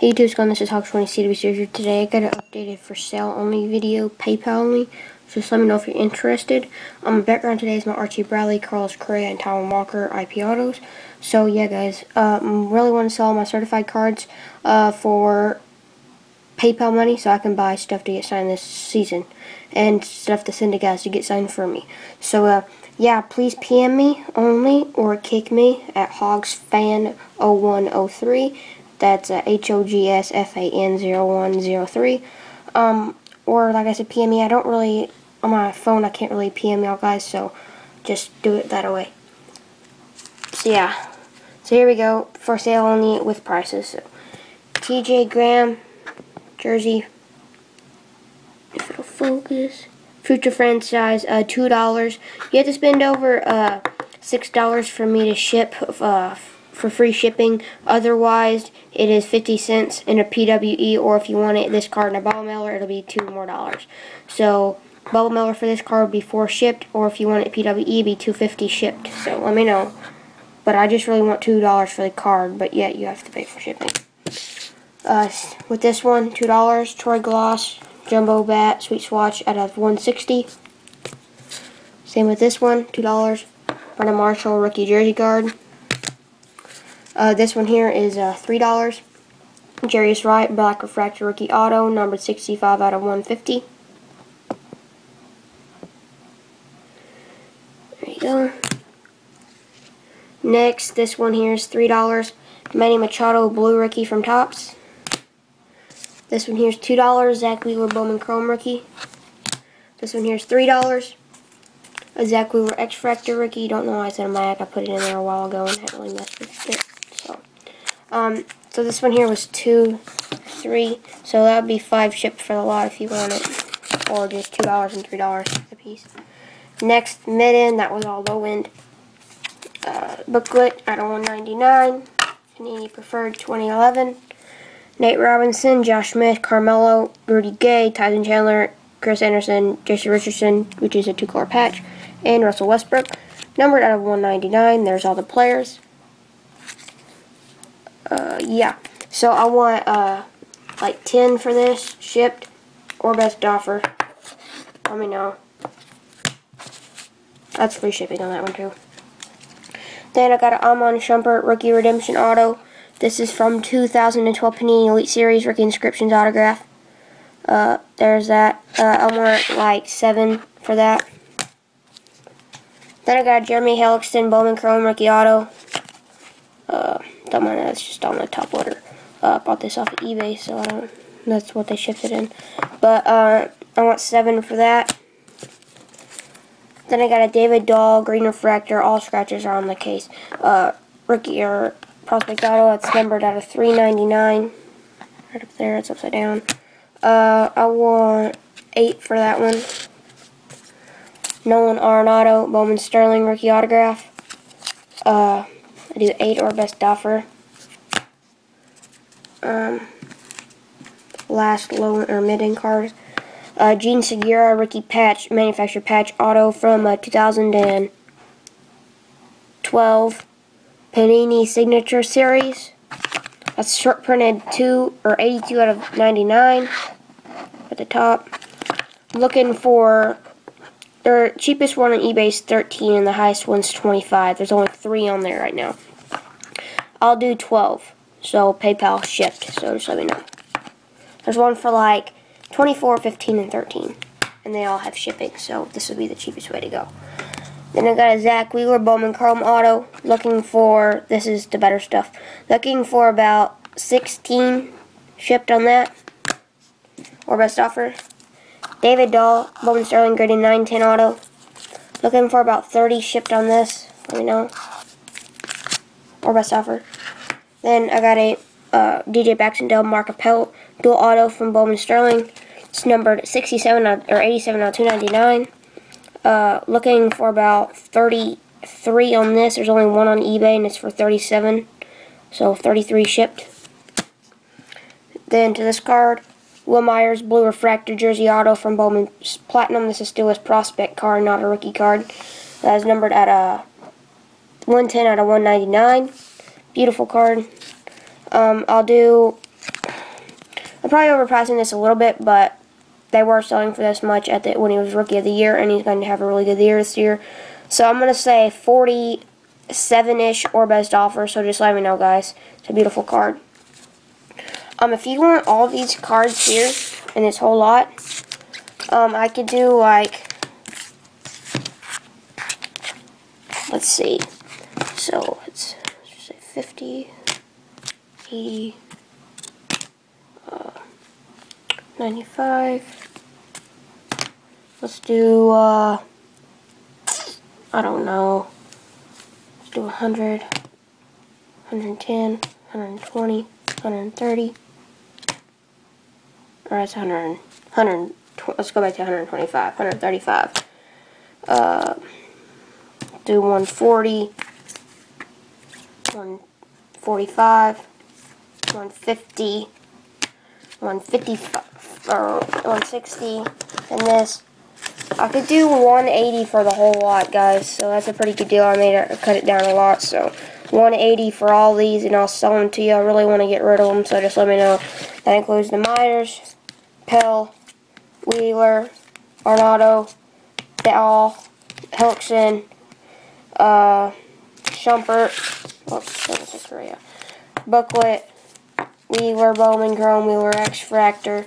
Hey YouTube, going this is Hogs20 CW Series today. I got an updated for sale only video, PayPal only. So just let me know if you're interested. Um, my background today is my Archie Bradley, Carlos Correa, and Taijuan Walker IP autos. So yeah, guys, um, really want to sell my certified cards uh, for PayPal money so I can buy stuff to get signed this season and stuff to send to guys to get signed for me. So uh, yeah, please PM me only or kick me at HogsFan0103 that's uh, H-O-G-S-F-A-N-0103. Um, or, like I said, PM me. I don't really, on my phone, I can't really PM y'all guys, so just do it that way. So, yeah. So, here we go. For sale only with prices. So, TJ Graham, jersey. If it'll focus. Future franchise, uh, $2. You have to spend over, uh, $6 for me to ship, uh, for free shipping. Otherwise, it is 50 cents in a PWE, or if you want it this card in a bubble mailer, it'll be two more dollars. So, bubble mailer for this card before shipped, or if you want it PWE, be 250 shipped. So, let me know. But I just really want $2 for the card, but yet you have to pay for shipping. Uh, with this one, $2, Troy Glaus Jumbo Bat, Sweet Swatch out of 160 Same with this one, $2, Brandon Marshall, Rookie Jersey Card. Uh, this one here is uh, $3. Jarius Wright, Black Refractor Rookie Auto, number 65 out of 150. There you go. Next, this one here is $3. Manny Machado, Blue Rookie from Topps. This one here is $2. Zack Wheeler, Bowman Chrome Rookie. This one here is $3. A Zack Wheeler X-Fractor Rookie. Don't know why I said a Mac. I put it in there a while ago and haven't really messed with it. Um, so this one here was two, three, so that would be five shipped for the lot if you want it, or just two dollars and three dollars a piece. Next mid-end, that was all low end. Uh, booklet of 199. Panini Preferred 2011. Nate Robinson, Josh Smith, Carmelo, Rudy Gay, Tyson Chandler, Chris Andersen, Jesse Richardson, which is a two-color patch, and Russell Westbrook. Numbered out of 199. There's all the players uh, yeah. So I want, uh, like 10 for this, shipped, or best offer. Let me know. That's free shipping on that one too. Then I got an Iman Shumpert Rookie Redemption Auto. This is from 2012 Panini Elite Series Rookie Inscriptions Autograph. Uh, there's that. Uh, I want like 7 for that. Then I got Jeremy Hellickson Bowman Chrome Rookie Auto. Uh, one that's just on the top order. Uh, bought this off of eBay, so I don't. That's what they shipped it in. But uh, I want seven for that. Then I got a David Dahl Green Refractor. All scratches are on the case. Uh, rookie or prospect auto. It's numbered out of 399. Right up there. It's upside down. Uh, I want eight for that one. Nolan Arenado Bowman Sterling rookie autograph. Uh, I do 8 or best offer. Um, last low or mid-end card. Uh, Jean Segura rookie patch, manufacturer patch auto from uh, 2012 Panini Signature Series. That's short printed 2 or 82 out of 99 at the top. Looking for their cheapest one on eBay is 13 and the highest one's 25. There's only three on there right now. I'll do 12. So PayPal shipped, so just let me know. There's one for like 24, 15, and 13. And they all have shipping, so this would be the cheapest way to go. Then I got a Zack Wheeler Bowman Chrome Auto. Looking for, this is the better stuff. Looking for about 16 shipped on that. Or best offer. David Dahl, Bowman Sterling Grading 910 Auto. Looking for about 30 shipped on this. Let me know. Or best offer. Then I got a uh, DJ Baxendale Mark Appel Dual Auto from Bowman Sterling. It's numbered 67 or 87 out of 299. Uh, looking for about 33 on this. There's only one on eBay and it's for 37. So 33 shipped. Then to this card, Wil Myers Blue Refractor Jersey Auto from Bowman Platinum. This is still his prospect card, not a rookie card. That is numbered at a uh, 110 out of 199. Beautiful card. Um, I'll do I'm probably overpricing this a little bit, but they were selling for this much at the when he was rookie of the year, and he's going to have a really good year this year. So I'm going to say 47-ish or best offer. So just let me know, guys. It's a beautiful card. Um, if you want all these cards here in this whole lot, um, I could do like, let's see. So say 50, 80, uh, 95. Let's do, uh, I don't know. Let's do 100, 110, 120, 130. Or that's 100, 100, let's go back to 125, 135. Uh, do 140, 145, 150, 155, or 160, and this. I could do 180 for the whole lot, guys, so that's a pretty good deal. I made it, cut it down a lot, so 180 for all these, and I'll sell them to you. I really want to get rid of them, so just let me know. That includes the Myers, Pell, Wheeler, Arenado, Dahl, Hellickson, uh, Shumpert, oops, that was a Correa, Booklet, Wheeler, Bowman, Chrome, Wheeler, X-Fractor,